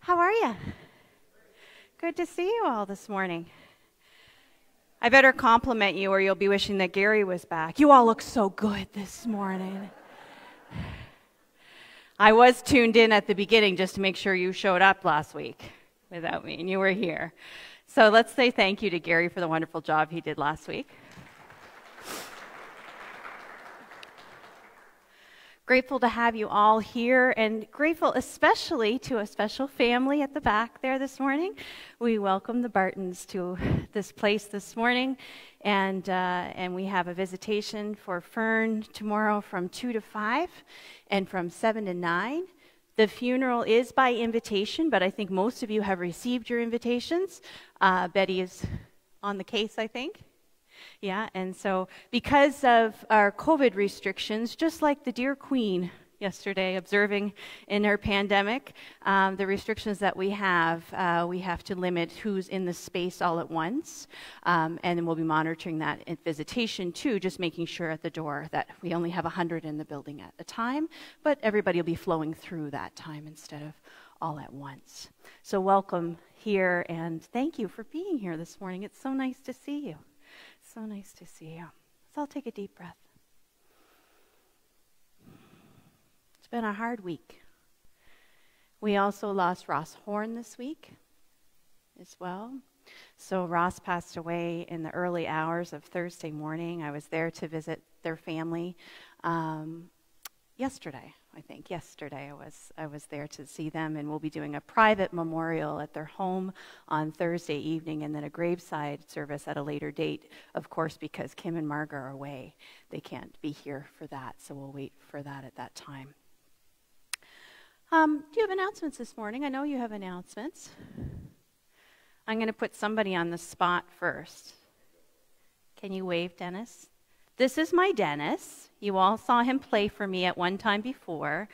How are you? Good to see you all this morning. I better compliment you or you'll be wishing that Gary was back. You all look so good this morning. I was tuned in at the beginning just to make sure you showed up last week without me and you were here. So let's say thank you to Gary for the wonderful job he did last week. Grateful to have you all here and grateful especially to a special family at the back there this morning. We welcome the Bartons to this place this morning and, uh, and we have a visitation for Fern tomorrow from 2 to 5 and from 7 to 9. The funeral is by invitation, but I think most of you have received your invitations. Uh, Betty is on the case, I think. Yeah, and so because of our COVID restrictions, just like the dear Queen yesterday observing in her pandemic, um, the restrictions that we have, uh, we have to limit who's in the space all at once. Um, and then we'll be monitoring that in visitation too, just making sure at the door that we only have 100 in the building at a time, but everybody will be flowing through that time instead of all at once. So, welcome here and thank you for being here this morning. It's so nice to see you. So nice to see you. So I'll take a deep breath. It's been a hard week. We also lost Ross Horn this week as well. So Ross passed away in the early hours of Thursday morning. I was there to visit their family um, yesterday. I think yesterday I was I was there to see them, and we'll be doing a private memorial at their home on Thursday evening, and then a graveside service at a later date. Of course, because Kim and Marga are away, they can't be here for that, so we'll wait for that at that time. Um, do you have announcements this morning? I know you have announcements. I'm going to put somebody on the spot first. Can you wave, Dennis? This is my Dennis. You all saw him play for me at one time before.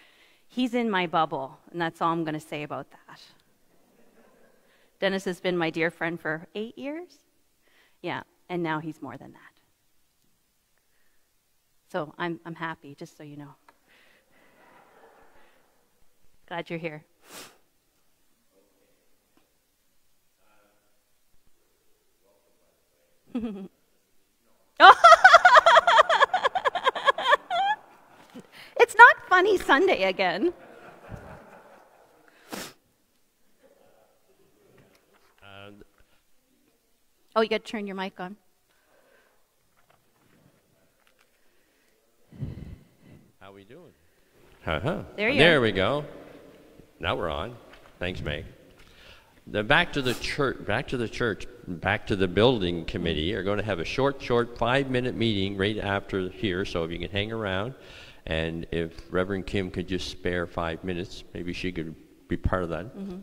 He's in my bubble, and that's all I'm going to say about that. Dennis has been my dear friend for eight years. Yeah, and now he's more than that. So I'm, I'm happy, just so you know. Glad you're here. oh! It's not Funny Sunday again. Uh, oh, you got to turn your mic on. How we doing? Uh-huh. There you There we go. Now we're on. Thanks, Meg. The back to the church, back to the church, back to the building committee are going to have a short, short five-minute meeting right after here. So if you can hang around, and if Reverend Kim could just spare five minutes, maybe she could be part of that. Mm-hmm.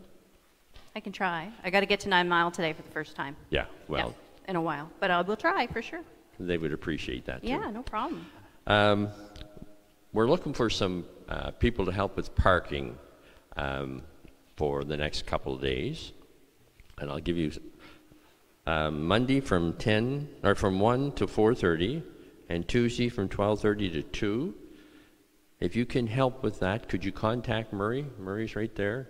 I can try. I got to get to Nine Mile today for the first time. Yeah, well. Yeah, in a while. But I will try for sure. They would appreciate that too. Yeah, no problem. Um, we're looking for some uh, people to help with parking um, for the next couple of days. And I'll give you um, Monday from 10 or from 1 to 4:30 and Tuesday from 12:30 to 2 if you can help with that, could you contact Murray? Murray's right there.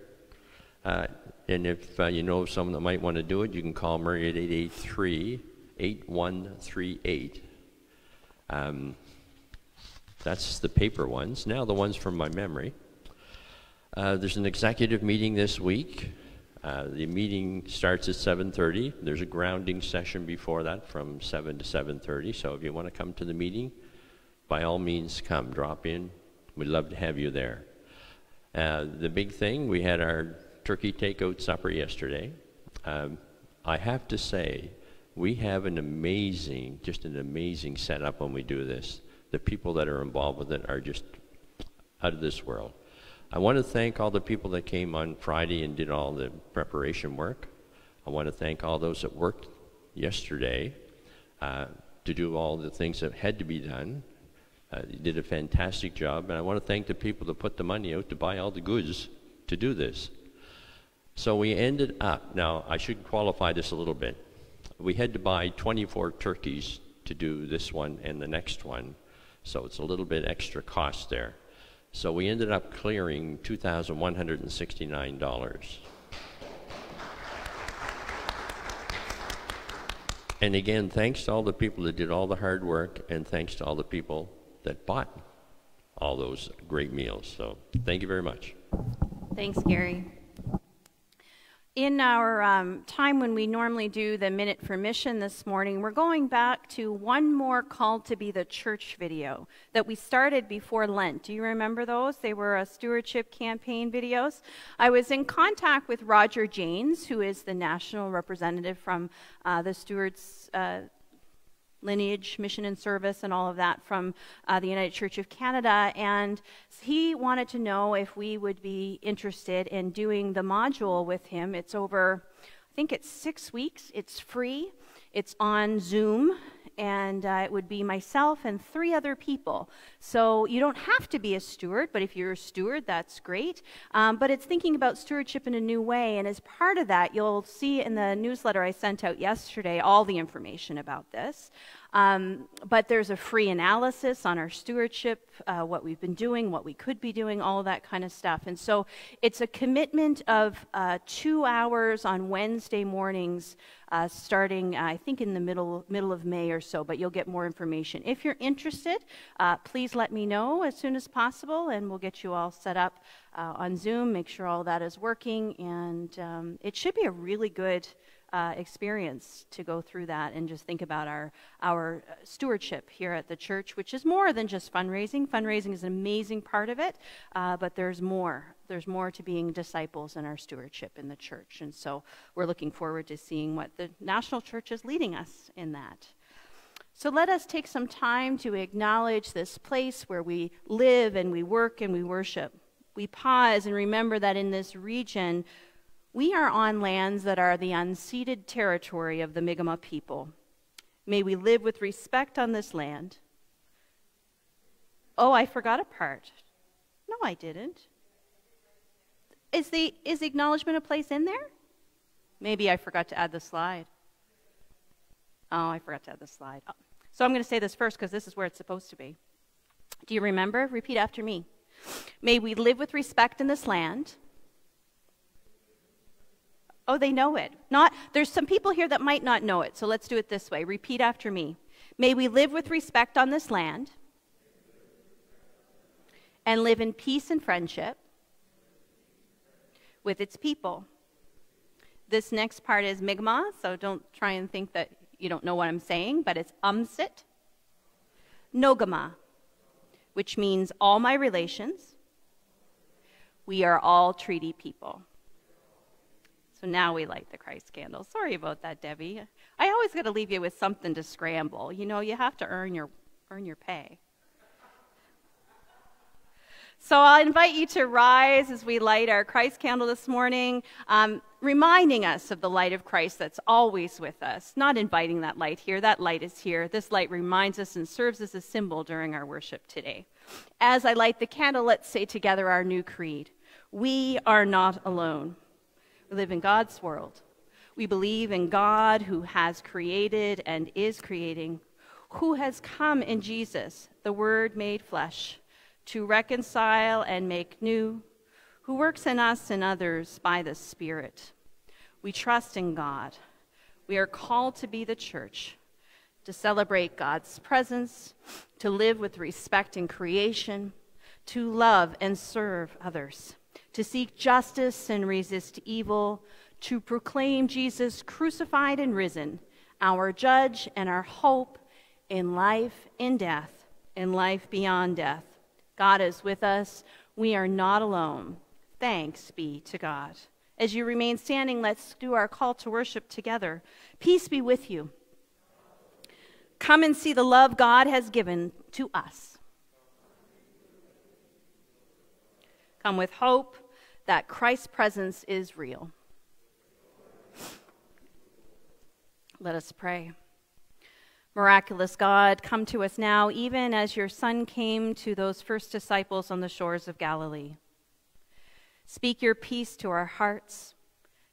Uh, and if uh, you know of someone that might want to do it, you can call Murray at 883 8138. Um, that's the paper ones. Now the ones from my memory. Uh, there's an executive meeting this week. Uh, the meeting starts at 7.30. There's a grounding session before that from 7 to 7.30. So if you want to come to the meeting, by all means come. Drop in, We'd love to have you there. Uh, the big thing, we had our turkey takeout supper yesterday. Um, I have to say, we have an amazing, just an amazing setup when we do this. The people that are involved with it are just out of this world. I want to thank all the people that came on Friday and did all the preparation work. I want to thank all those that worked yesterday uh, to do all the things that had to be done. Uh, did a fantastic job, and I want to thank the people that put the money out to buy all the goods to do this. So we ended up, now I should qualify this a little bit. We had to buy 24 turkeys to do this one and the next one, so it's a little bit extra cost there. So we ended up clearing $2,169. And again, thanks to all the people that did all the hard work, and thanks to all the people that bought all those great meals. So thank you very much. Thanks, Gary. In our um, time when we normally do the Minute for Mission this morning, we're going back to one more call to be the church video that we started before Lent. Do you remember those? They were a stewardship campaign videos. I was in contact with Roger Janes, who is the national representative from uh, the Stewards. Uh, lineage, mission, and service, and all of that from uh, the United Church of Canada. And he wanted to know if we would be interested in doing the module with him. It's over, I think it's six weeks. It's free. It's on Zoom, and uh, it would be myself and three other people. So you don't have to be a steward, but if you're a steward, that's great. Um, but it's thinking about stewardship in a new way, and as part of that, you'll see in the newsletter I sent out yesterday all the information about this. Um, but there's a free analysis on our stewardship, uh, what we've been doing, what we could be doing, all that kind of stuff. And so it's a commitment of uh, two hours on Wednesday mornings, uh, starting, uh, I think, in the middle, middle of May or so, but you'll get more information. If you're interested, uh, please let me know as soon as possible, and we'll get you all set up uh, on Zoom, make sure all that is working, and um, it should be a really good uh, experience to go through that and just think about our, our stewardship here at the church, which is more than just fundraising. Fundraising is an amazing part of it, uh, but there's more. There's more to being disciples in our stewardship in the church. And so we're looking forward to seeing what the national church is leading us in that. So let us take some time to acknowledge this place where we live and we work and we worship. We pause and remember that in this region, we are on lands that are the unceded territory of the Mi'kmaq people. May we live with respect on this land. Oh, I forgot a part. No, I didn't. Is the, is acknowledgement of place in there? Maybe I forgot to add the slide. Oh, I forgot to add the slide. Oh. So I'm going to say this first because this is where it's supposed to be. Do you remember? Repeat after me. May we live with respect in this land. Oh, they know it. Not there's some people here that might not know it. So let's do it this way. Repeat after me. May we live with respect on this land and live in peace and friendship with its people. This next part is Mi'kmaq, so don't try and think that you don't know what I'm saying, but it's umsit. Nogama, which means all my relations. We are all treaty people. So now we light the Christ candle. Sorry about that, Debbie. I always got to leave you with something to scramble. You know, you have to earn your earn your pay. So I'll invite you to rise as we light our Christ candle this morning, um, reminding us of the light of Christ that's always with us, not inviting that light here. That light is here. This light reminds us and serves as a symbol during our worship today. As I light the candle, let's say together our new creed We are not alone. We live in God's world. We believe in God who has created and is creating, who has come in Jesus, the Word made flesh, to reconcile and make new, who works in us and others by the Spirit. We trust in God. We are called to be the church, to celebrate God's presence, to live with respect in creation, to love and serve others to seek justice and resist evil, to proclaim Jesus crucified and risen, our judge and our hope in life in death, in life beyond death. God is with us. We are not alone. Thanks be to God. As you remain standing, let's do our call to worship together. Peace be with you. Come and see the love God has given to us. Come with hope that Christ's presence is real. Let us pray. Miraculous God, come to us now, even as your Son came to those first disciples on the shores of Galilee. Speak your peace to our hearts.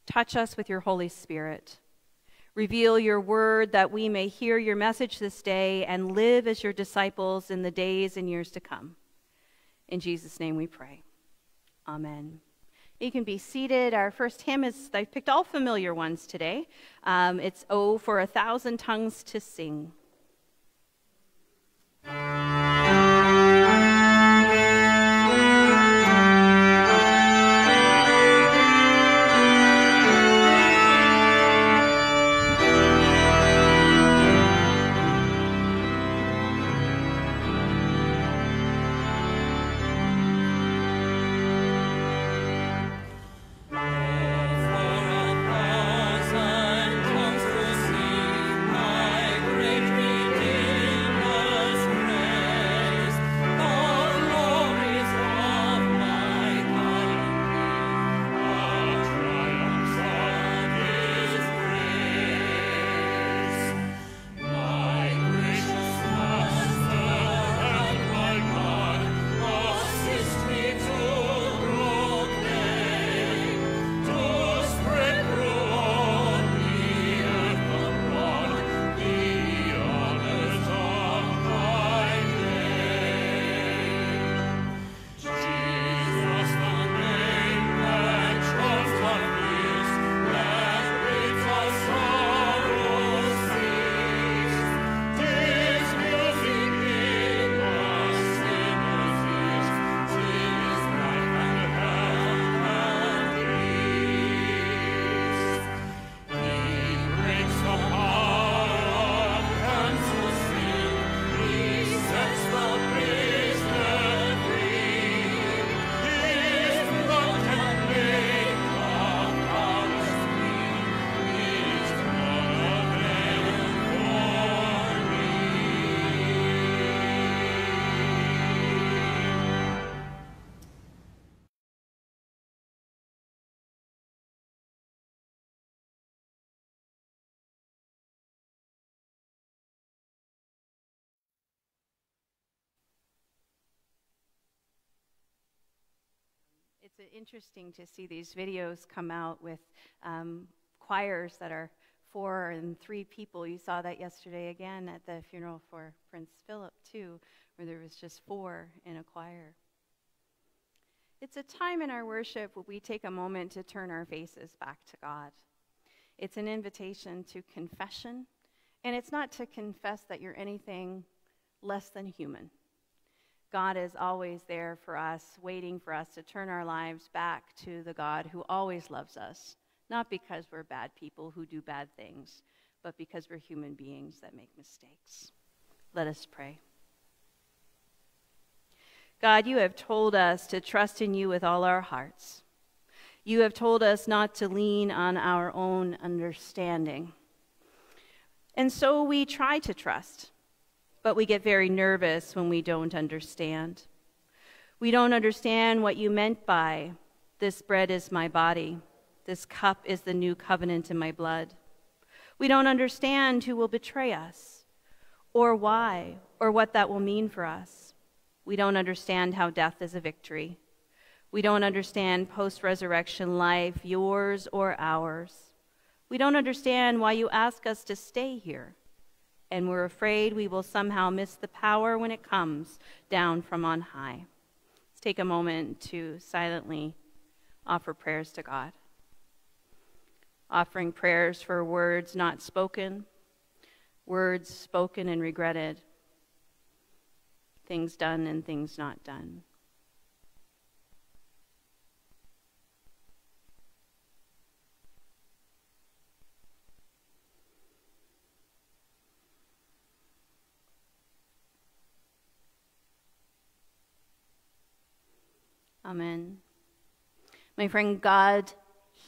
Touch us with your Holy Spirit. Reveal your word that we may hear your message this day and live as your disciples in the days and years to come. In Jesus' name we pray. Amen. You can be seated. Our first hymn is, I picked all familiar ones today. Um, it's Oh, for a Thousand Tongues to Sing. Interesting to see these videos come out with um, choirs that are four and three people. You saw that yesterday again at the funeral for Prince Philip, too, where there was just four in a choir. It's a time in our worship where we take a moment to turn our faces back to God. It's an invitation to confession, and it's not to confess that you're anything less than human. God is always there for us, waiting for us to turn our lives back to the God who always loves us, not because we're bad people who do bad things, but because we're human beings that make mistakes. Let us pray. God, you have told us to trust in you with all our hearts. You have told us not to lean on our own understanding. And so we try to trust but we get very nervous when we don't understand. We don't understand what you meant by, this bread is my body, this cup is the new covenant in my blood. We don't understand who will betray us, or why, or what that will mean for us. We don't understand how death is a victory. We don't understand post resurrection life, yours or ours. We don't understand why you ask us to stay here and we're afraid we will somehow miss the power when it comes down from on high. Let's take a moment to silently offer prayers to God. Offering prayers for words not spoken, words spoken and regretted, things done and things not done. Amen. My friend, God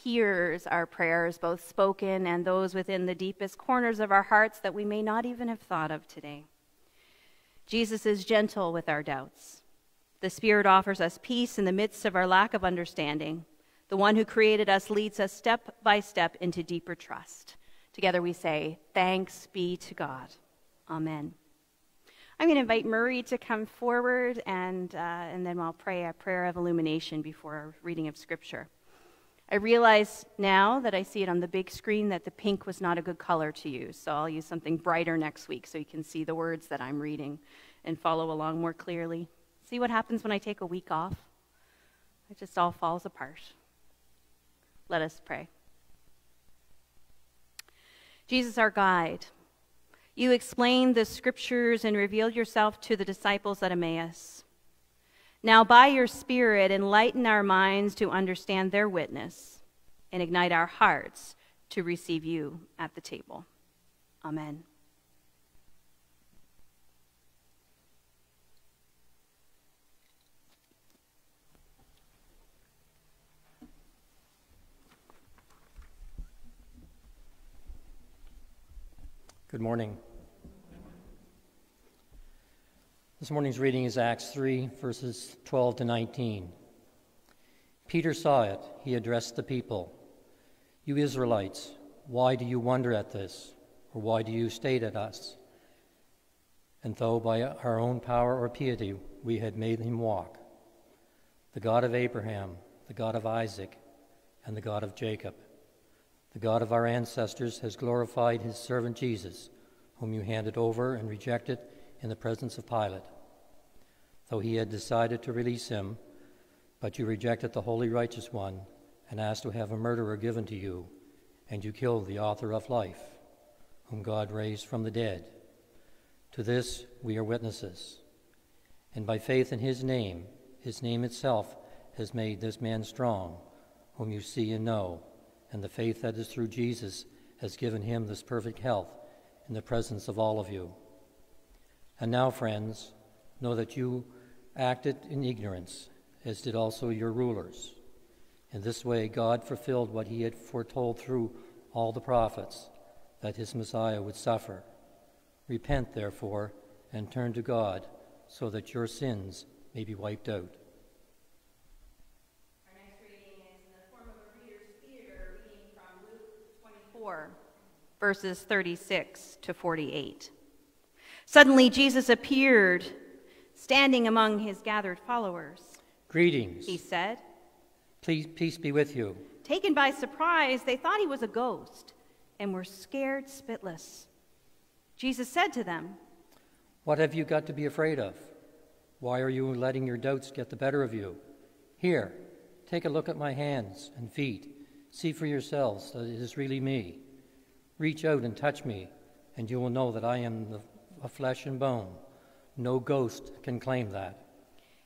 hears our prayers, both spoken and those within the deepest corners of our hearts that we may not even have thought of today. Jesus is gentle with our doubts. The Spirit offers us peace in the midst of our lack of understanding. The one who created us leads us step by step into deeper trust. Together we say, Thanks be to God. Amen. I'm going to invite Murray to come forward, and, uh, and then I'll pray a prayer of illumination before our reading of Scripture. I realize now that I see it on the big screen that the pink was not a good color to use, so I'll use something brighter next week so you can see the words that I'm reading and follow along more clearly. See what happens when I take a week off? It just all falls apart. Let us pray. Jesus, our guide, you explained the scriptures and revealed yourself to the disciples at Emmaus. Now, by your Spirit, enlighten our minds to understand their witness and ignite our hearts to receive you at the table. Amen. Good morning. This morning's reading is Acts 3, verses 12 to 19. Peter saw it. He addressed the people You Israelites, why do you wonder at this? Or why do you state at us? And though by our own power or piety we had made him walk, the God of Abraham, the God of Isaac, and the God of Jacob, the God of our ancestors has glorified his servant Jesus, whom you handed over and rejected in the presence of Pilate. Though he had decided to release him, but you rejected the Holy Righteous One and asked to have a murderer given to you, and you killed the author of life, whom God raised from the dead. To this we are witnesses. And by faith in his name, his name itself has made this man strong, whom you see and know and the faith that is through Jesus has given him this perfect health in the presence of all of you. And now, friends, know that you acted in ignorance, as did also your rulers. In this way, God fulfilled what he had foretold through all the prophets that his Messiah would suffer. Repent, therefore, and turn to God, so that your sins may be wiped out 4, verses 36 to 48. Suddenly, Jesus appeared standing among his gathered followers. Greetings, he said. Please, peace be with you. Taken by surprise, they thought he was a ghost and were scared spitless. Jesus said to them, What have you got to be afraid of? Why are you letting your doubts get the better of you? Here, take a look at my hands and feet See for yourselves that it is really me. Reach out and touch me, and you will know that I am the, a flesh and bone. No ghost can claim that.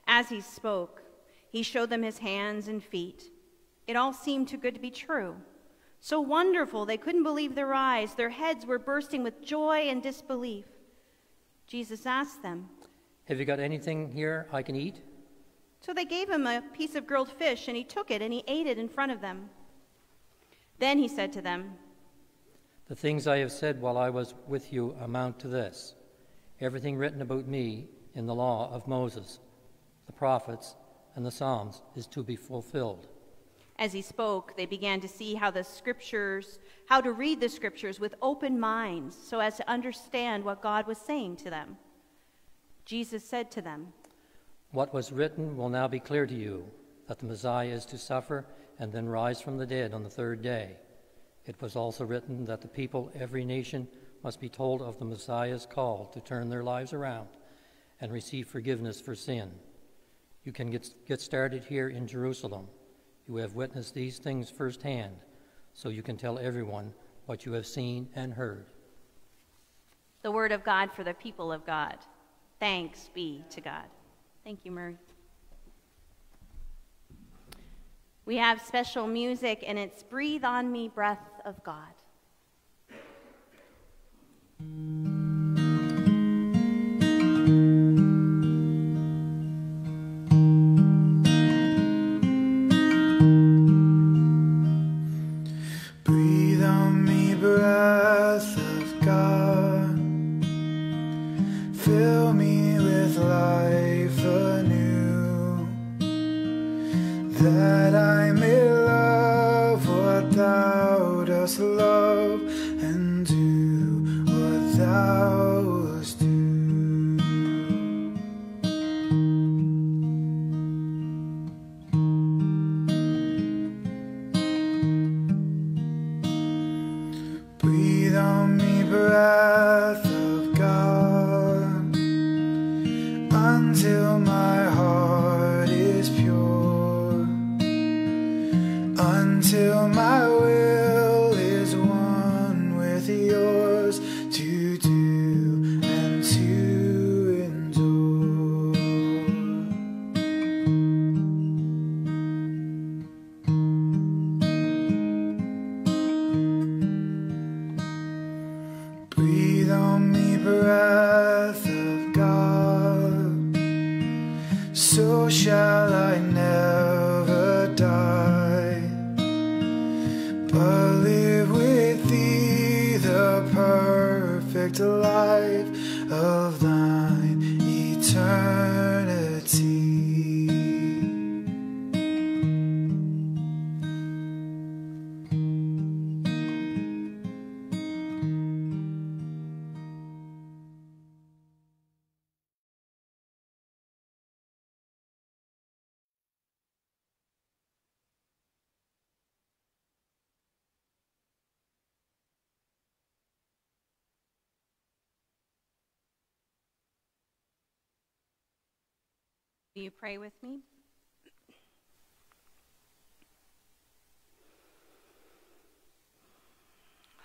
As he spoke, he showed them his hands and feet. It all seemed too good to be true. So wonderful, they couldn't believe their eyes. Their heads were bursting with joy and disbelief. Jesus asked them, Have you got anything here I can eat? So they gave him a piece of grilled fish, and he took it and he ate it in front of them. Then he said to them, The things I have said while I was with you amount to this everything written about me in the law of Moses, the prophets, and the Psalms is to be fulfilled. As he spoke, they began to see how the scriptures, how to read the scriptures with open minds so as to understand what God was saying to them. Jesus said to them, What was written will now be clear to you that the Messiah is to suffer and then rise from the dead on the third day. It was also written that the people, every nation, must be told of the Messiah's call to turn their lives around and receive forgiveness for sin. You can get, get started here in Jerusalem. You have witnessed these things firsthand, so you can tell everyone what you have seen and heard. The word of God for the people of God. Thanks be to God. Thank you, Murray. We have special music, and it's Breathe on Me, Breath of God. So shall I never die, but live with thee the perfect life of thine Will you pray with me?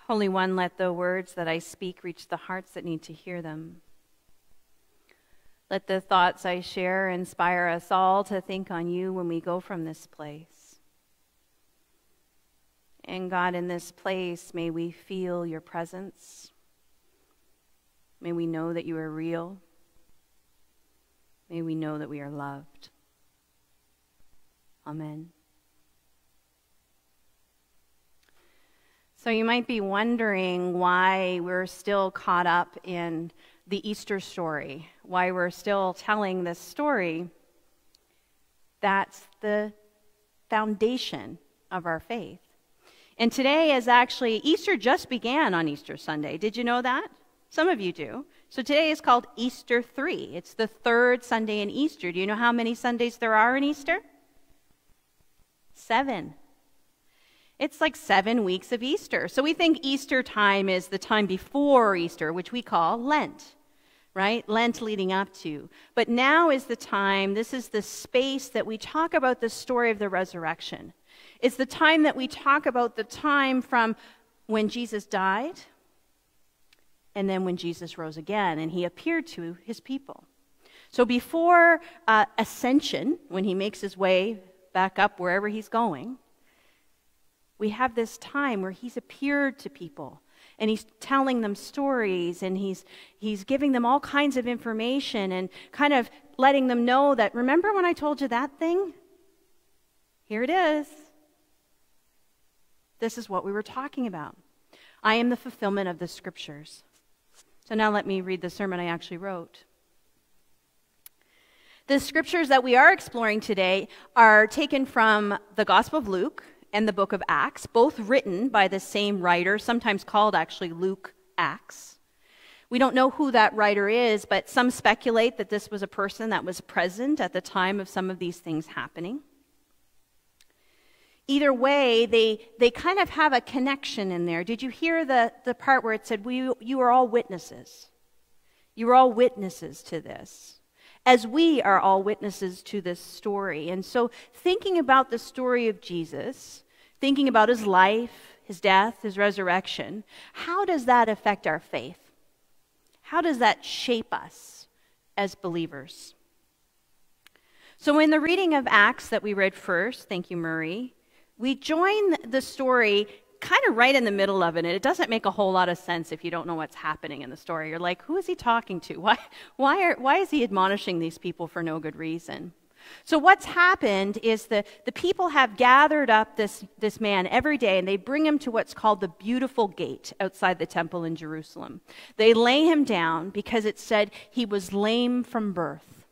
Holy One, let the words that I speak reach the hearts that need to hear them. Let the thoughts I share inspire us all to think on you when we go from this place. And God, in this place, may we feel your presence. May we know that you are real. May we know that we are loved. Amen. So you might be wondering why we're still caught up in the Easter story, why we're still telling this story. That's the foundation of our faith. And today is actually, Easter just began on Easter Sunday. Did you know that? Some of you do. So today is called Easter 3. It's the third Sunday in Easter. Do you know how many Sundays there are in Easter? Seven. It's like seven weeks of Easter. So we think Easter time is the time before Easter, which we call Lent, right? Lent leading up to. But now is the time, this is the space that we talk about the story of the resurrection. It's the time that we talk about the time from when Jesus died and then when Jesus rose again and he appeared to his people. So before uh, ascension, when he makes his way back up wherever he's going, we have this time where he's appeared to people and he's telling them stories and he's, he's giving them all kinds of information and kind of letting them know that, remember when I told you that thing? Here it is. This is what we were talking about. I am the fulfillment of the scriptures. So now let me read the sermon I actually wrote. The scriptures that we are exploring today are taken from the Gospel of Luke and the book of Acts, both written by the same writer, sometimes called actually Luke Acts. We don't know who that writer is, but some speculate that this was a person that was present at the time of some of these things happening. Either way, they, they kind of have a connection in there. Did you hear the, the part where it said, we, You are all witnesses? You are all witnesses to this as we are all witnesses to this story. And so, thinking about the story of Jesus, thinking about his life, his death, his resurrection, how does that affect our faith? How does that shape us as believers? So, in the reading of Acts that we read first, thank you, Murray, we join the story kind of right in the middle of it, and it doesn't make a whole lot of sense if you don't know what's happening in the story. You're like, who is he talking to? Why, why, are, why is he admonishing these people for no good reason? So, what's happened is the, the people have gathered up this, this man every day and they bring him to what's called the beautiful gate outside the temple in Jerusalem. They lay him down because it said he was lame from birth.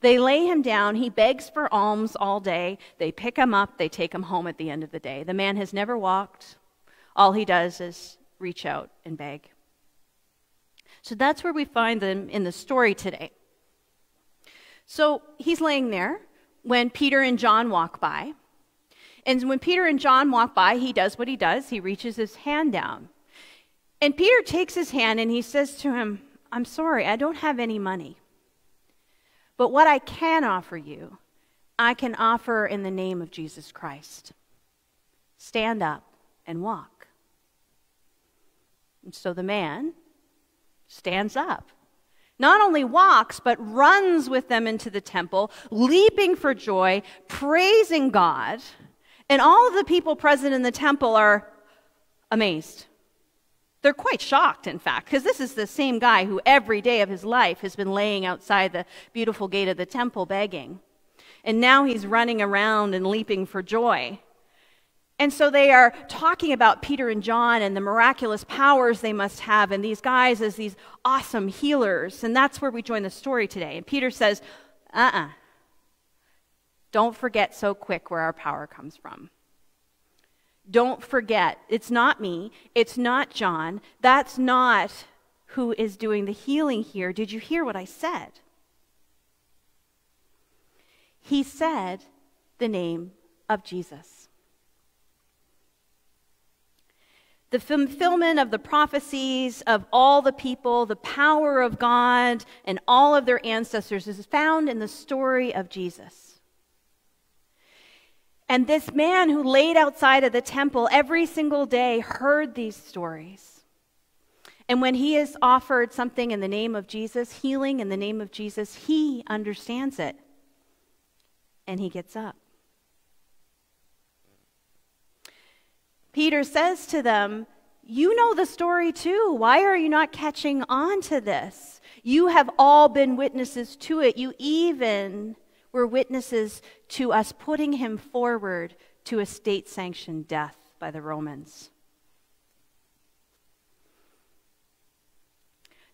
They lay him down. He begs for alms all day. They pick him up. They take him home at the end of the day. The man has never walked. All he does is reach out and beg. So that's where we find them in the story today. So he's laying there when Peter and John walk by. And when Peter and John walk by, he does what he does. He reaches his hand down. And Peter takes his hand and he says to him, I'm sorry, I don't have any money. But what I can offer you, I can offer in the name of Jesus Christ. stand up and walk. And so the man stands up. Not only walks, but runs with them into the temple, leaping for joy, praising God. And all of the people present in the temple are amazed. They're quite shocked, in fact, because this is the same guy who every day of his life has been laying outside the beautiful gate of the temple begging. And now he's running around and leaping for joy. And so they are talking about Peter and John and the miraculous powers they must have, and these guys as these awesome healers. And that's where we join the story today. And Peter says, uh uh-uh. uh, don't forget so quick where our power comes from. Don't forget, it's not me, it's not John, that's not who is doing the healing here. Did you hear what I said? He said the name of Jesus. the fulfillment of the prophecies of all the people, the power of God and all of their ancestors is found in the story of Jesus. And this man who laid outside of the temple every single day heard these stories. And when he is offered something in the name of Jesus, healing in the name of Jesus, he understands it. And he gets up. Peter says to them, You know the story too. Why are you not catching on to this? You have all been witnesses to it. You even were witnesses to us putting him forward to a state sanctioned death by the Romans.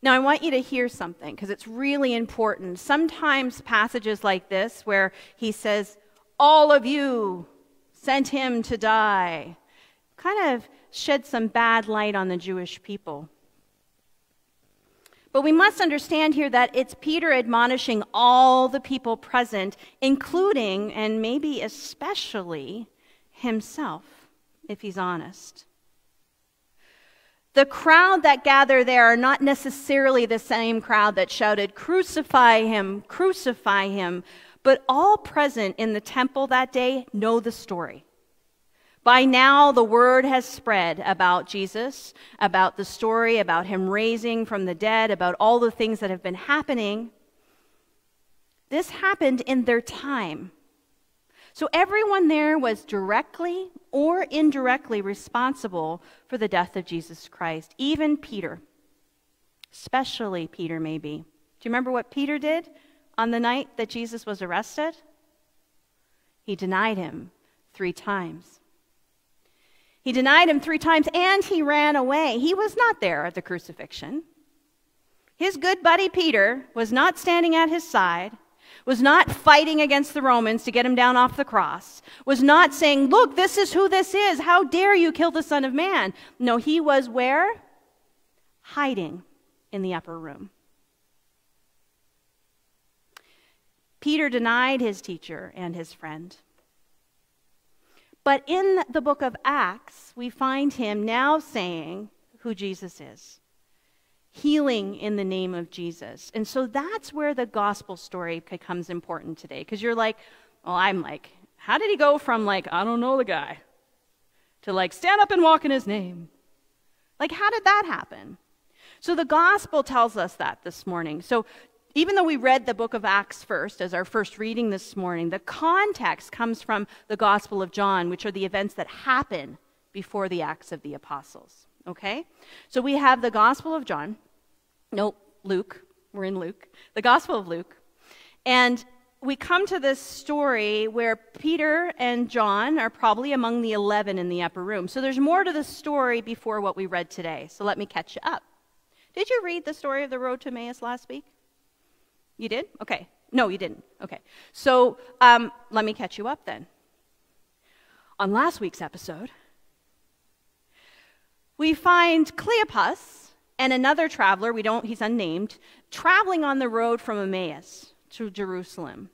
Now, I want you to hear something because it's really important. Sometimes passages like this, where he says, All of you sent him to die, kind of shed some bad light on the Jewish people. But we must understand here that it's Peter admonishing all the people present, including and maybe especially himself, if he's honest. The crowd that gather there are not necessarily the same crowd that shouted, Crucify him, crucify him. But all present in the temple that day know the story. By now, the word has spread about Jesus, about the story, about him raising from the dead, about all the things that have been happening. This happened in their time. So everyone there was directly or indirectly responsible for the death of Jesus Christ, even Peter. Especially Peter, maybe. Do you remember what Peter did on the night that Jesus was arrested? He denied him three times. He denied him three times and he ran away. He was not there at the crucifixion. His good buddy Peter was not standing at his side, was not fighting against the Romans to get him down off the cross, was not saying, Look, this is who this is. How dare you kill the Son of Man? No, he was where? Hiding in the upper room. Peter denied his teacher and his friend. But in the book of Acts, we find him now saying who Jesus is healing in the name of Jesus. And so that's where the gospel story becomes important today. Because you're like, well, I'm like, how did he go from like, I don't know the guy, to like, stand up and walk in his name? Like, how did that happen? So the gospel tells us that this morning. So even though we read the book of Acts first as our first reading this morning, the context comes from the Gospel of John, which are the events that happen before the Acts of the Apostles. Okay? So we have the Gospel of John. Nope, Luke. We're in Luke. The Gospel of Luke. And we come to this story where Peter and John are probably among the 11 in the upper room. So there's more to the story before what we read today. So let me catch you up. Did you read the story of the road to Emmaus last week? You did? Okay. No, you didn't. Okay. So um, let me catch you up then. On last week's episode, we find Cleopas and another traveler, we don't, he's unnamed, traveling on the road from Emmaus to Jerusalem.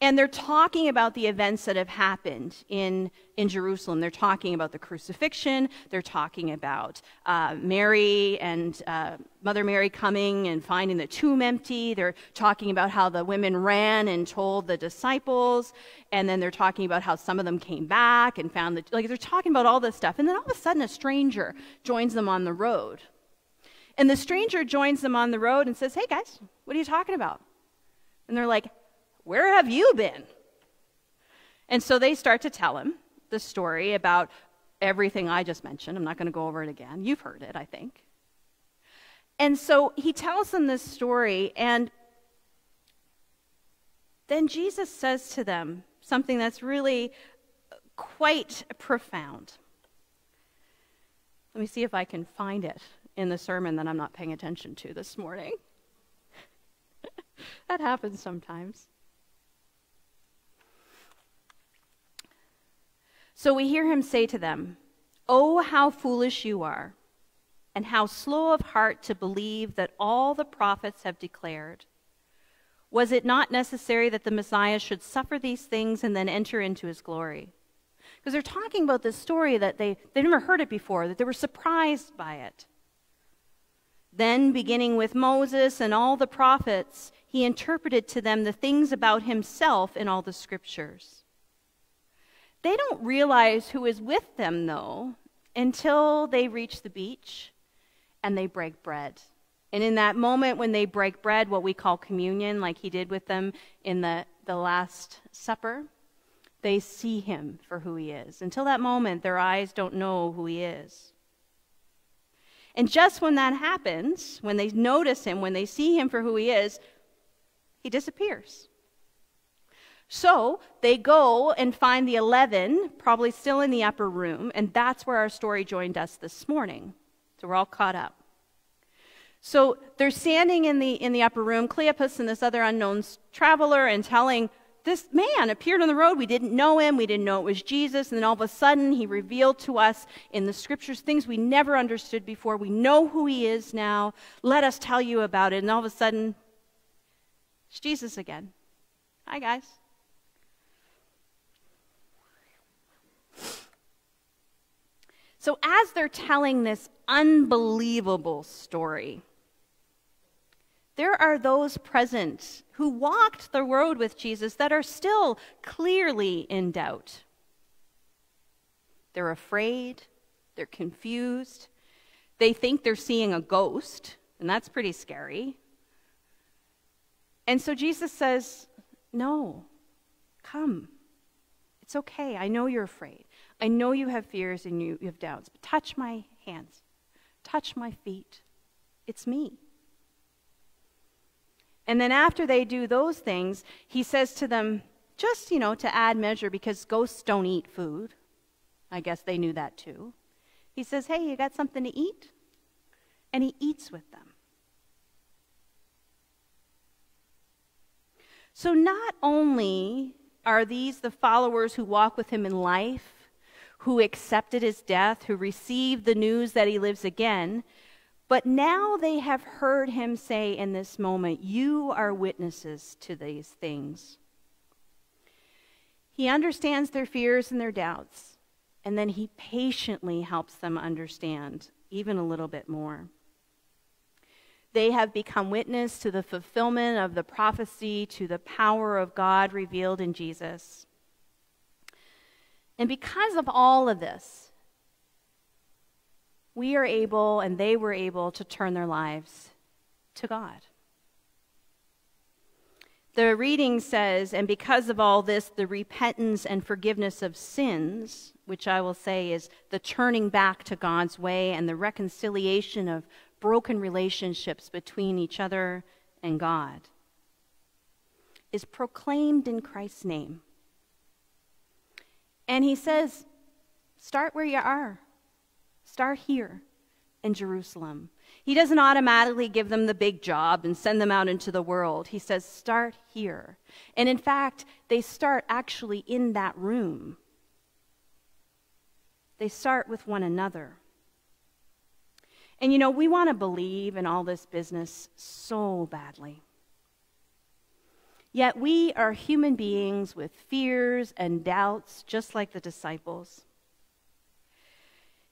And they're talking about the events that have happened in, in Jerusalem. They're talking about the crucifixion. They're talking about uh, Mary and uh, Mother Mary coming and finding the tomb empty. They're talking about how the women ran and told the disciples. And then they're talking about how some of them came back and found the. Like, they're talking about all this stuff. And then all of a sudden, a stranger joins them on the road. And the stranger joins them on the road and says, Hey, guys, what are you talking about? And they're like, where have you been? And so they start to tell him the story about everything I just mentioned. I'm not going to go over it again. You've heard it, I think. And so he tells them this story, and then Jesus says to them something that's really quite profound. Let me see if I can find it in the sermon that I'm not paying attention to this morning. that happens sometimes. So we hear him say to them, Oh, how foolish you are, and how slow of heart to believe that all the prophets have declared. Was it not necessary that the Messiah should suffer these things and then enter into his glory? Because they're talking about this story that they, they never heard it before, that they were surprised by it. Then, beginning with Moses and all the prophets, he interpreted to them the things about himself in all the scriptures. They don't realize who is with them, though, until they reach the beach and they break bread. And in that moment when they break bread, what we call communion, like he did with them in the, the Last Supper, they see him for who he is. Until that moment, their eyes don't know who he is. And just when that happens, when they notice him, when they see him for who he is, he disappears. So they go and find the 11, probably still in the upper room, and that's where our story joined us this morning. So we're all caught up. So they're standing in the, in the upper room, Cleopas and this other unknown traveler, and telling, This man appeared on the road. We didn't know him. We didn't know it was Jesus. And then all of a sudden, he revealed to us in the scriptures things we never understood before. We know who he is now. Let us tell you about it. And all of a sudden, it's Jesus again. Hi, guys. So, as they're telling this unbelievable story, there are those present who walked the road with Jesus that are still clearly in doubt. They're afraid, they're confused, they think they're seeing a ghost, and that's pretty scary. And so Jesus says, No, come. It's okay. I know you're afraid. I know you have fears and you, you have doubts, but touch my hands, touch my feet. It's me. And then after they do those things, he says to them, just, you know, to add measure, because ghosts don't eat food. I guess they knew that too. He says, Hey, you got something to eat? And he eats with them. So not only are these the followers who walk with him in life, who accepted his death, who received the news that he lives again. But now they have heard him say in this moment, You are witnesses to these things. He understands their fears and their doubts, and then he patiently helps them understand even a little bit more. They have become witness to the fulfillment of the prophecy, to the power of God revealed in Jesus. And because of all of this, we are able and they were able to turn their lives to God. The reading says, and because of all this, the repentance and forgiveness of sins, which I will say is the turning back to God's way and the reconciliation of broken relationships between each other and God, is proclaimed in Christ's name. And he says, start where you are. Start here in Jerusalem. He doesn't automatically give them the big job and send them out into the world. He says, start here. And in fact, they start actually in that room. They start with one another. And you know, we want to believe in all this business so badly. Yet we are human beings with fears and doubts, just like the disciples.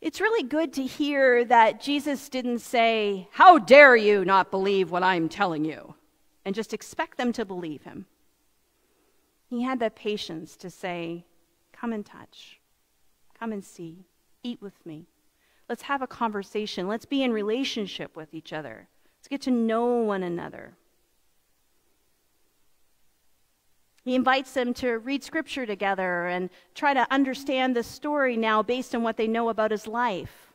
It's really good to hear that Jesus didn't say, How dare you not believe what I'm telling you? and just expect them to believe him. He had the patience to say, Come and touch, come and see, eat with me. Let's have a conversation. Let's be in relationship with each other. Let's get to know one another. He invites them to read scripture together and try to understand the story now based on what they know about his life.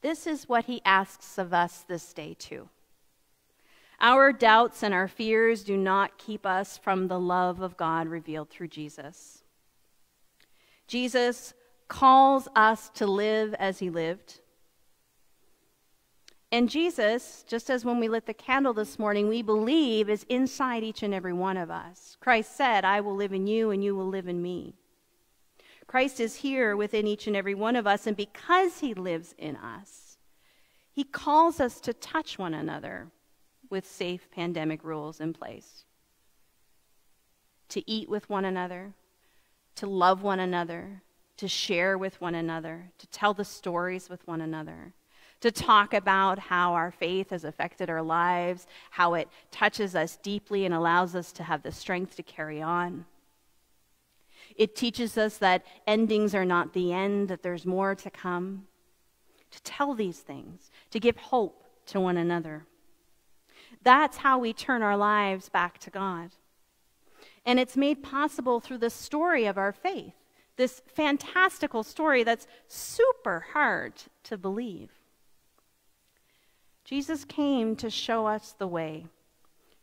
This is what he asks of us this day, too. Our doubts and our fears do not keep us from the love of God revealed through Jesus. Jesus calls us to live as he lived. And Jesus, just as when we lit the candle this morning, we believe is inside each and every one of us. Christ said, I will live in you and you will live in me. Christ is here within each and every one of us, and because he lives in us, he calls us to touch one another with safe pandemic rules in place, to eat with one another, to love one another, to share with one another, to tell the stories with one another to talk about how our faith has affected our lives, how it touches us deeply and allows us to have the strength to carry on. It teaches us that endings are not the end, that there's more to come. To tell these things, to give hope to one another. That's how we turn our lives back to God. And it's made possible through the story of our faith, this fantastical story that's super hard to believe. Jesus came to show us the way,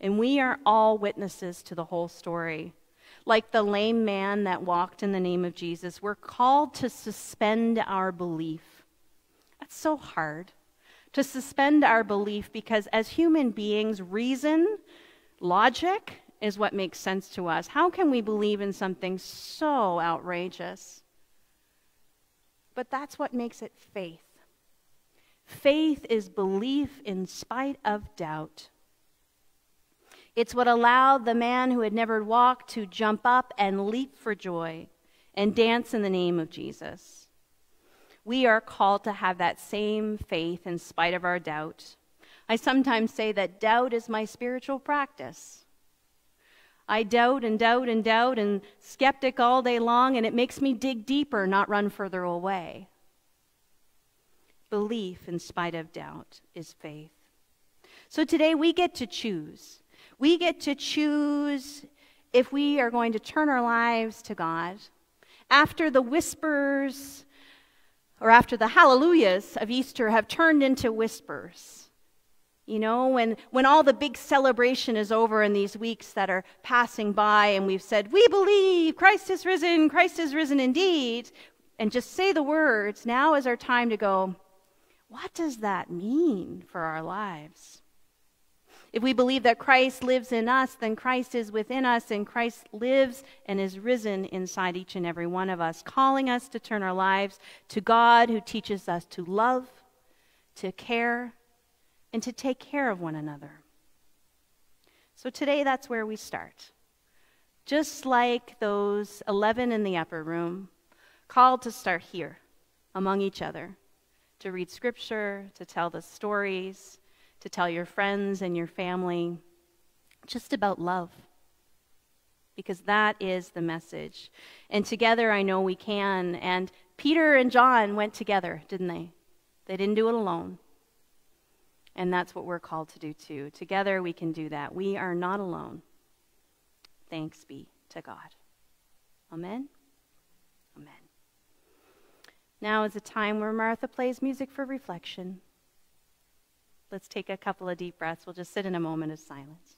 and we are all witnesses to the whole story. Like the lame man that walked in the name of Jesus, we're called to suspend our belief. That's so hard to suspend our belief because as human beings, reason, logic is what makes sense to us. How can we believe in something so outrageous? But that's what makes it faith. Faith is belief in spite of doubt. It's what allowed the man who had never walked to jump up and leap for joy and dance in the name of Jesus. We are called to have that same faith in spite of our doubt. I sometimes say that doubt is my spiritual practice. I doubt and doubt and doubt and skeptic all day long, and it makes me dig deeper, not run further away. Belief, in spite of doubt, is faith. So today we get to choose. We get to choose if we are going to turn our lives to God. After the whispers or after the hallelujahs of Easter have turned into whispers. You know, when, when all the big celebration is over in these weeks that are passing by, and we've said, We believe Christ is risen, Christ is risen indeed, and just say the words, now is our time to go, what does that mean for our lives? If we believe that Christ lives in us, then Christ is within us, and Christ lives and is risen inside each and every one of us, calling us to turn our lives to God who teaches us to love, to care, and to take care of one another. So today, that's where we start. Just like those 11 in the upper room, called to start here among each other to read scripture, to tell the stories, to tell your friends and your family just about love. Because that is the message. And together I know we can. And Peter and John went together, didn't they? They didn't do it alone. And that's what we're called to do too. Together we can do that. We are not alone. Thanks be to God. Amen. Now is a time where Martha plays music for reflection. Let's take a couple of deep breaths. We'll just sit in a moment of silence.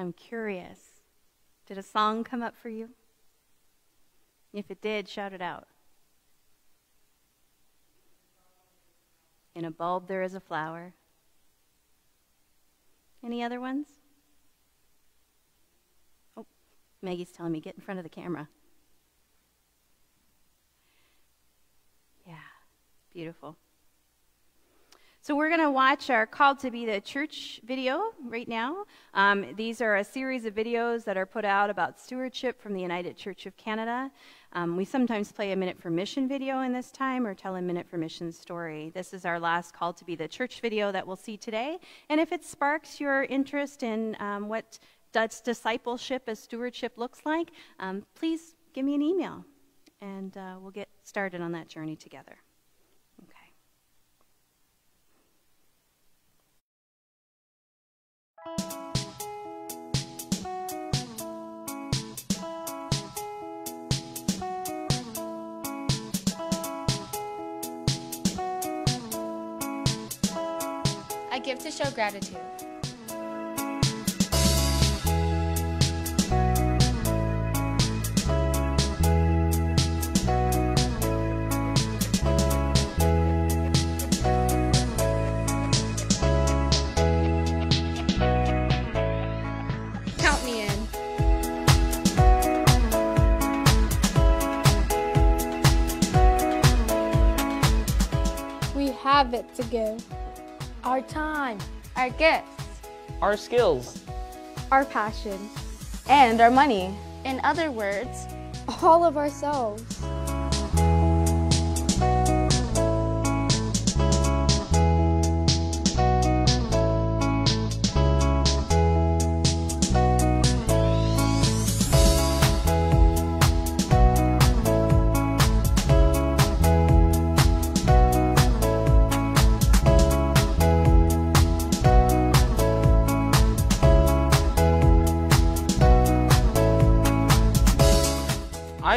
I'm curious. Did a song come up for you? If it did, shout it out. In a bulb, there is a flower. Any other ones? Oh, Maggie's telling me, get in front of the camera. Yeah, beautiful. So we're going to watch our Called to Be the Church video right now. Um, these are a series of videos that are put out about stewardship from the United Church of Canada. Um, we sometimes play a Minute for Mission video in this time or tell a Minute for Mission story. This is our last Called to Be the Church video that we'll see today. And if it sparks your interest in um, what does discipleship as stewardship looks like, um, please give me an email and uh, we'll get started on that journey together. I give to show gratitude. Have it to give. Our time, our gifts, our skills, Our passion. and our money. In other words, All of ourselves.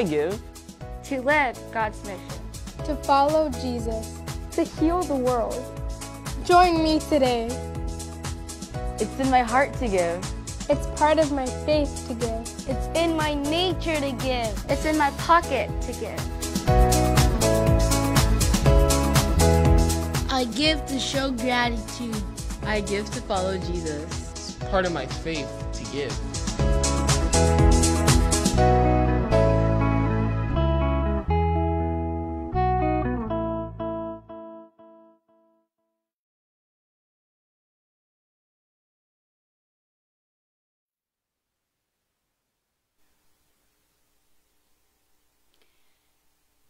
I give to live God's mission. To follow Jesus. To heal the world. Join me today. It's in my heart to give. It's part of my faith to give. It's in my nature to give. It's in my pocket to give. I give to show gratitude. I give to follow Jesus. it's part of my faith to give.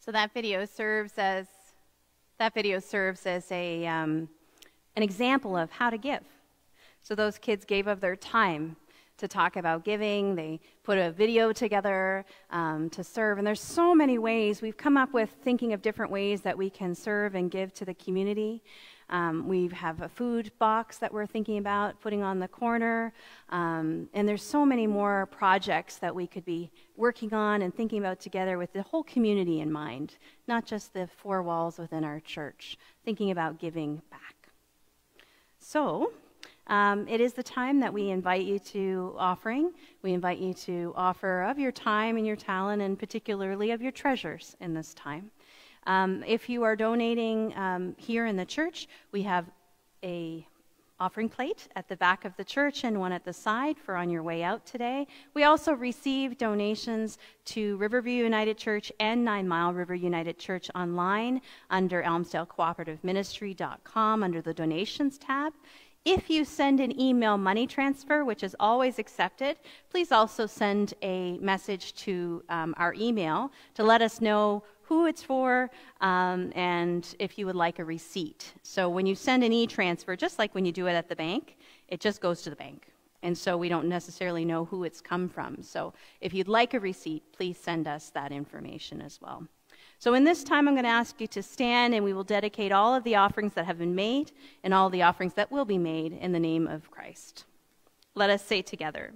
So that video serves as that video serves as a um, an example of how to give. So those kids gave of their time to talk about giving. They put a video together um, to serve, and there's so many ways we've come up with thinking of different ways that we can serve and give to the community. Um, we have a food box that we're thinking about putting on the corner, um, and there's so many more projects that we could be working on and thinking about together with the whole community in mind, not just the four walls within our church, thinking about giving back. So, um, it is the time that we invite you to offering. We invite you to offer of your time and your talent, and particularly of your treasures in this time. Um, if you are donating um, here in the church, we have a offering plate at the back of the church and one at the side for on your way out today. We also receive donations to Riverview United Church and Nine Mile River United Church online under elmsdalecooperative under the donations tab. If you send an email money transfer, which is always accepted, please also send a message to um, our email to let us know who it's for um, and if you would like a receipt. So when you send an e transfer, just like when you do it at the bank, it just goes to the bank. And so we don't necessarily know who it's come from. So if you'd like a receipt, please send us that information as well. So, in this time, I'm going to ask you to stand and we will dedicate all of the offerings that have been made and all the offerings that will be made in the name of Christ. Let us say together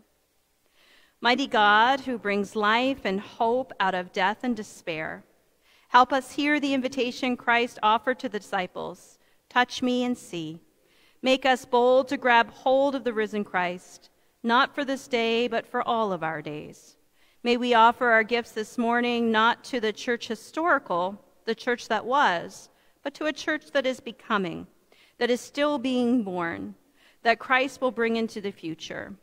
Mighty God, who brings life and hope out of death and despair, help us hear the invitation Christ offered to the disciples touch me and see. Make us bold to grab hold of the risen Christ. not for this day, but for all of our days. May we offer our gifts this morning not to the church historical, the church that was, but to a church that is becoming, that is still being born, that Christ will bring into the future.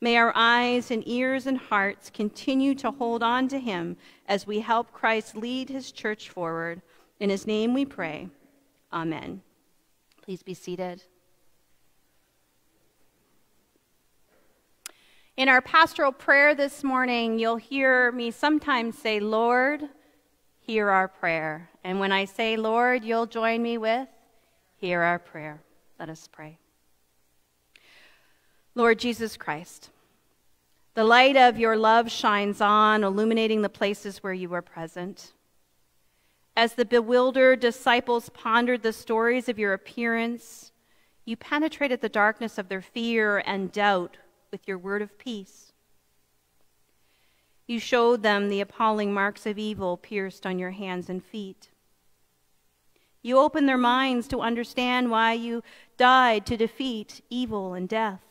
May our eyes and ears and hearts continue to hold on to him as we help Christ lead his church forward. In his name we pray. Amen. Please be seated. In our pastoral prayer this morning, you'll hear me sometimes say, Lord, hear our prayer. And when I say, Lord, you'll join me with, hear our prayer. Let us pray. Lord Jesus Christ, the light of your love shines on, illuminating the places where you are present. As the bewildered disciples pondered the stories of your appearance, you penetrated the darkness of their fear and doubt with your word of peace. You showed them the appalling marks of evil pierced on your hands and feet. You opened their minds to understand why you died to defeat evil and death.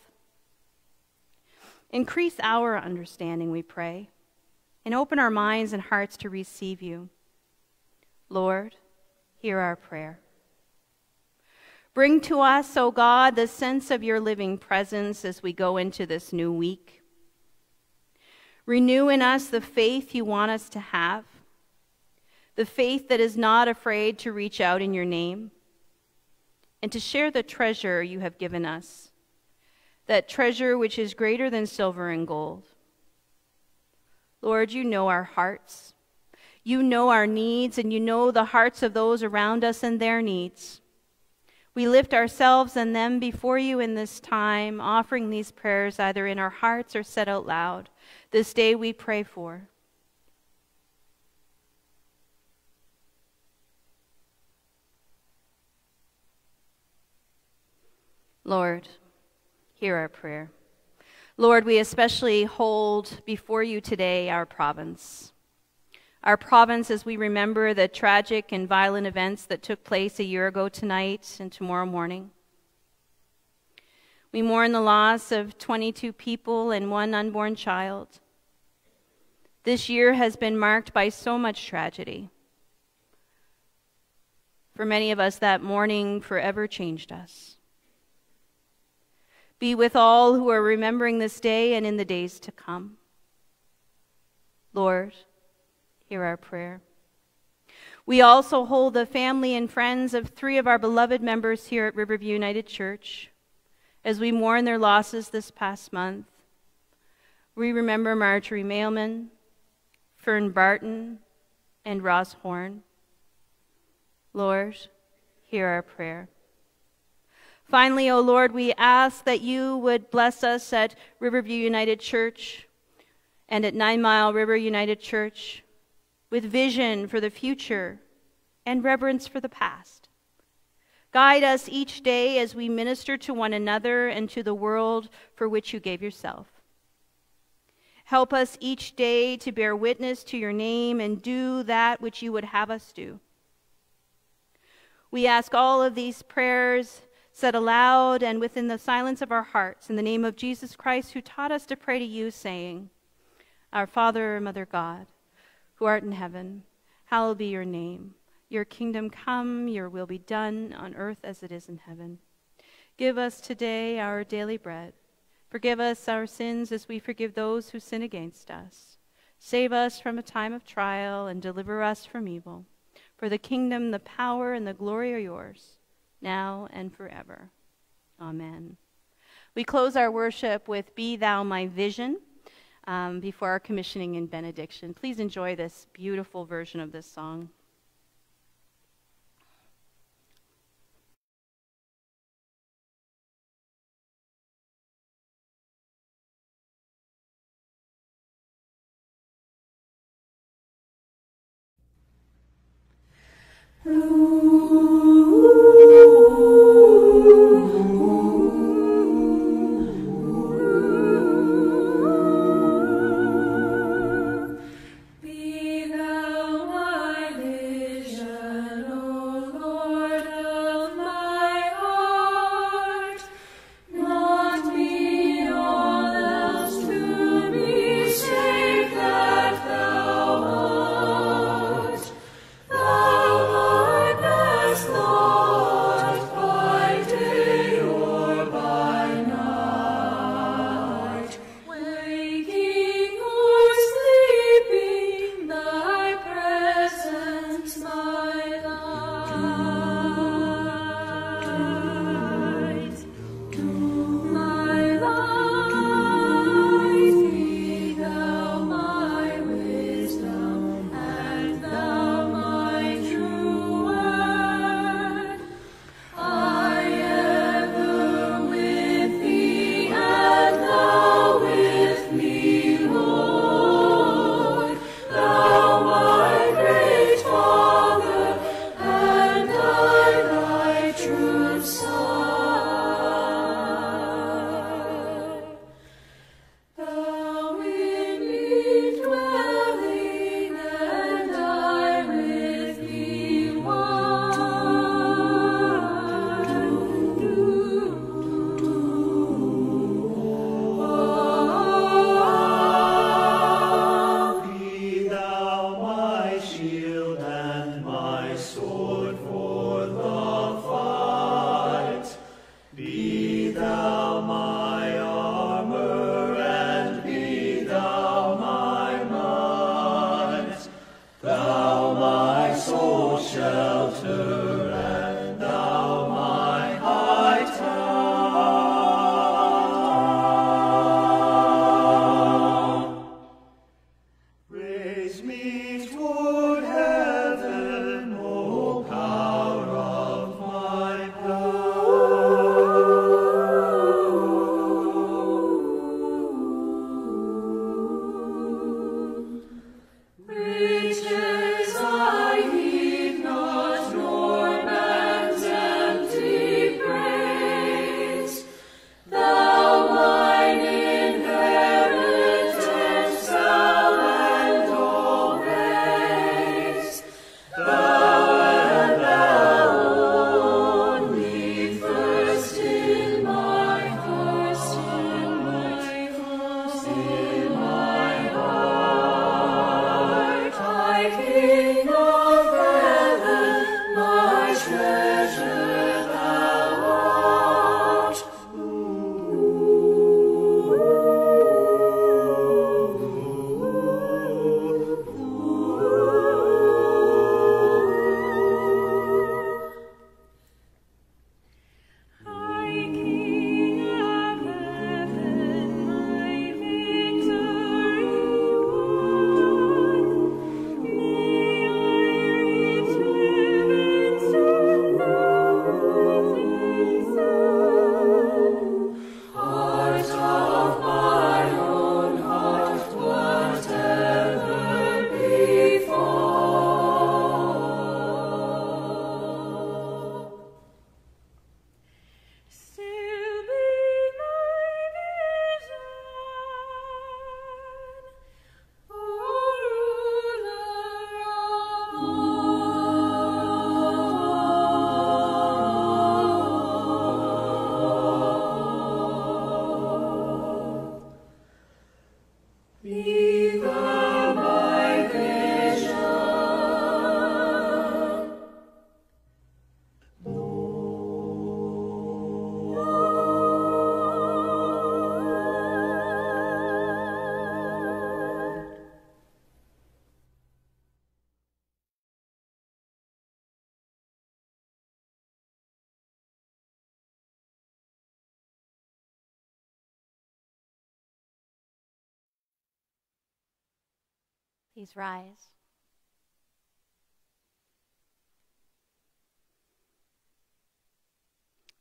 Increase our understanding, we pray, and open our minds and hearts to receive you. Lord, hear our prayer. Bring to us, O God, the sense of your living presence as we go into this new week. Renew in us the faith you want us to have, the faith that is not afraid to reach out in your name and to share the treasure you have given us, that treasure which is greater than silver and gold. Lord, you know our hearts. You know our needs, and you know the hearts of those around us and their needs. We lift ourselves and them before you in this time, offering these prayers either in our hearts or said out loud. This day we pray for. Lord, hear our prayer. Lord, we especially hold before you today our province our province as we remember the tragic and violent events that took place a year ago tonight and tomorrow morning. We mourn the loss of 22 people and one unborn child. This year has been marked by so much tragedy. For many of us, that morning forever changed us. Be with all who are remembering this day and in the days to come. Lord, hear our prayer. We also hold the family and friends of three of our beloved members here at Riverview United Church as we mourn their losses this past month. We remember Marjorie Mailman, Fern Barton, and Ross Horn. Lord, hear our prayer. Finally, O oh Lord, we ask that you would bless us at Riverview United Church and at Nine Mile River United Church with vision for the future and reverence for the past. Guide us each day as we minister to one another and to the world for which you gave yourself. Help us each day to bear witness to your name and do that which you would have us do. We ask all of these prayers said aloud and within the silence of our hearts in the name of Jesus Christ, who taught us to pray to you, saying, Our Father, Mother God, who art in heaven, hallowed be your name. Your kingdom come, your will be done on earth as it is in heaven. Give us today our daily bread. Forgive us our sins as we forgive those who sin against us. Save us from a time of trial and deliver us from evil. For the kingdom, the power, and the glory are yours, now and forever. Amen. We close our worship with Be Thou My Vision um, before our commissioning and benediction. Please enjoy this beautiful version of this song. Please rise.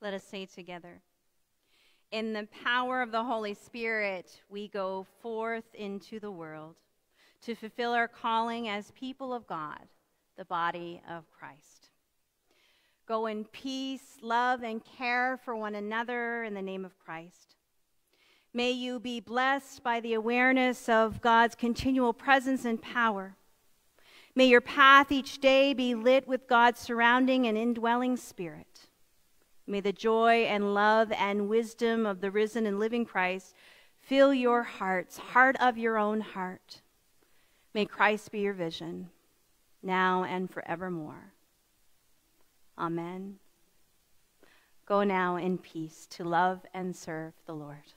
Let us say together In the power of the Holy Spirit, we go forth into the world to fulfill our calling as people of God, the body of Christ. Go in peace, love, and care for one another in the name of Christ. May you be blessed by the awareness of God's continual presence and power. May your path each day be lit with God's surrounding and indwelling spirit. May the joy and love and wisdom of the risen and living Christ fill your hearts, heart of your own heart. May Christ be your vision, now and forevermore. Amen. Go now in peace to love and serve the Lord.